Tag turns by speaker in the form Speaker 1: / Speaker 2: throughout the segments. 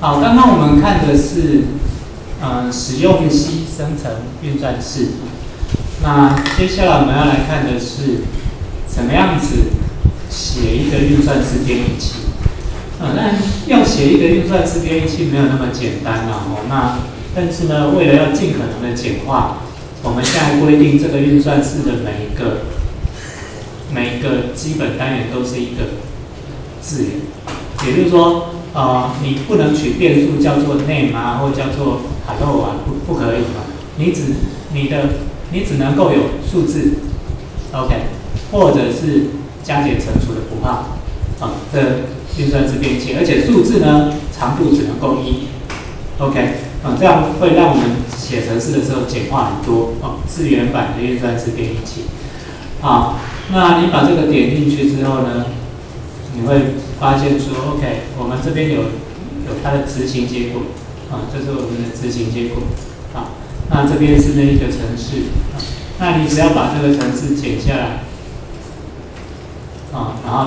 Speaker 1: 好，刚刚我们看的是，嗯，使用 C 生成运算式。那接下来我们要来看的是，怎么样子写一个运算式编译器。嗯，那要写一个运算式编译器没有那么简单啊。哦，那但是呢，为了要尽可能的简化，我们现在规定这个运算式的每一个每一个基本单元都是一个字元，也就是说。呃，你不能取变数叫做 name 啊，或叫做 hello 啊，不不可以嘛。你只你的你只能够有数字，OK，或者是加减乘除的符号，啊，这运算式变器，而且数字呢长度只能够一，OK，啊，这样会让我们写程式的时候简化很多，哦，资源版的运算式变器。好，那你把这个点进去之后呢？你会发现说，OK，我们这边有有它的执行结果，啊，这是我们的执行结果，啊，那这边是那一个程式，啊，那你只要把这个程式剪下来，啊，然后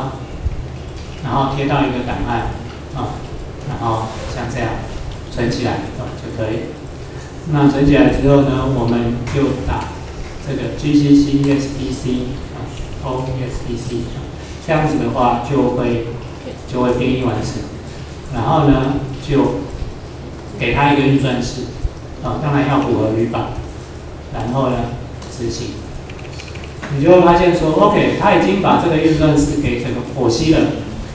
Speaker 1: 然后贴到一个档案，啊，然后像这样存起来，啊，就可以。那存起来之后呢，我们就打这个 GCC ESPC 啊，O ESPC。这样子的话就会就会编译完成，然后呢就给他一个运算式，啊，当然要符合语法，然后呢执行，你就会发现说，OK，他已经把这个运算式给整个剖析了，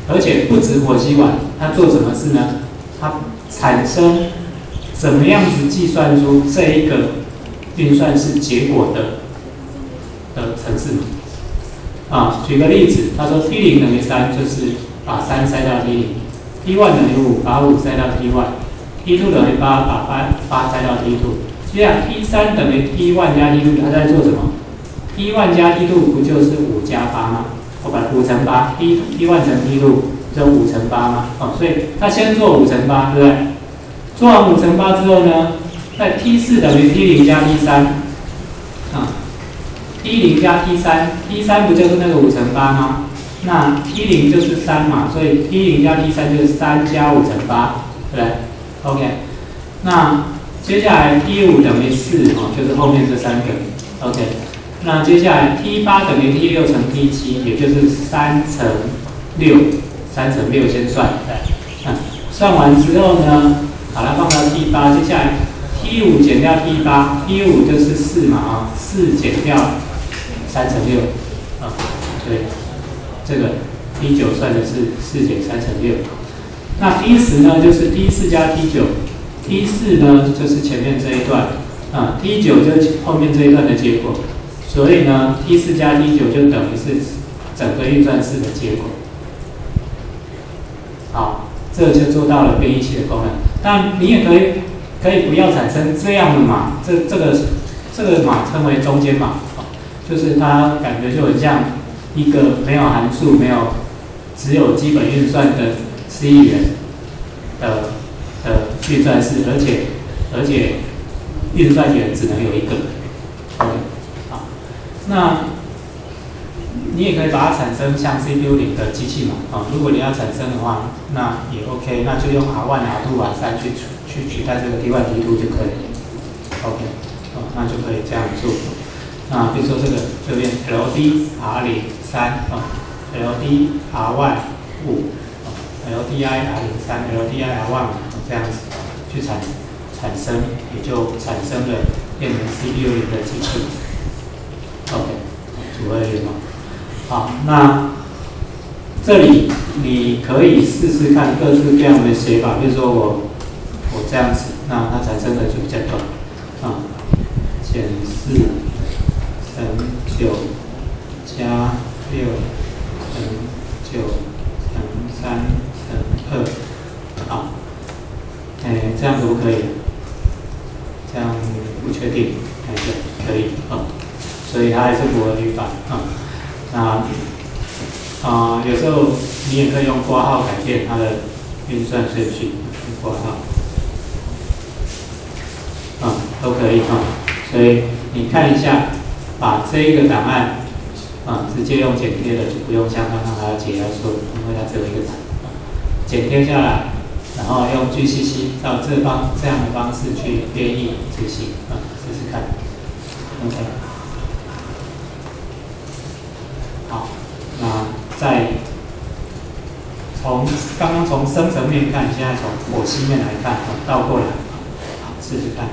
Speaker 1: 而且不止剖析完，他做什么事呢？他产生怎么样子计算出这一个运算式结果的的层次。啊，举个例子，他说 t 零等于三，就是把三塞到 t 零；t one 等于五，把五塞到 t one；t two 等于八，把八八塞到 t two。这样 t 三等于 t one 加 t2，他在做什么？t one 加 t2 不就是五加八吗？好吧，五乘八，t t1 乘 t two 就五乘八吗？哦，所以他先做五乘八，对不对？做完五乘八之后呢，在 t 四等于 t 零加 t 三。T 零加 t 三，t 三不就是那个五乘八吗？那 t 零就是三嘛，所以 t 零加 t 三就是三加五乘八，对不对？OK，那接下来 t 五等于四哦，就是后面这三个，OK，那接下来 t 八等于 t 六乘 t 七，也就是三乘六，三乘六先算，来，嗯，算完之后呢，把它放到 t 八，接下来 t 五减掉 t 八，t 五就是四嘛啊，四减掉。三乘六，啊，对，这个 T 九算的是四减三乘六，那 T 十呢就是 T 四加 T 九，T 四呢就是前面这一段，啊，T 九就是后面这一段的结果，所以呢 T 四加 T 九就等于是整个运算式的结果。好，这就做到了编译器的功能。但你也可以可以不要产生这样的码，这这个这个码称为中间码。就是它感觉就很像一个没有函数、没有只有基本运算的 C 语言的的运算式，而且而且运算元只能有一个。OK，好，那你也可以把它产生像 C p u 里的机器嘛？啊，如果你要产生的话，那也 OK，那就用 R1、R2、R3 去去取代这个 T1、T2 就可以。OK，哦，那就可以这样做。那比如说这个这边 L D R 零三啊，L D R one 五啊，L D I R 零三，L D I R one 这样子去产产生，也就产生了变成 C P U 里的机器。OK，组合联盟。好，那这里你可以试试看各式各样的写法，比如说我我这样子，那它产生的就比较短啊，显示。九加六乘九乘三乘二，好，哎，这样可不可以？这样不确定，还是可以啊？所以它还是符合语法啊。那啊，有时候你也可以用括号改变它的运算顺序，括号啊，都可以啊。所以你看一下。把这一个档案啊，直接用剪贴的，就不用像刚刚还要解压缩，因为它只有一个档，剪贴下来，然后用 GCC 到这方这样的方式去编译执行啊，试试看。OK。好，那在从刚刚从深层面看，现在从火星面来看，倒过来，好，试试看。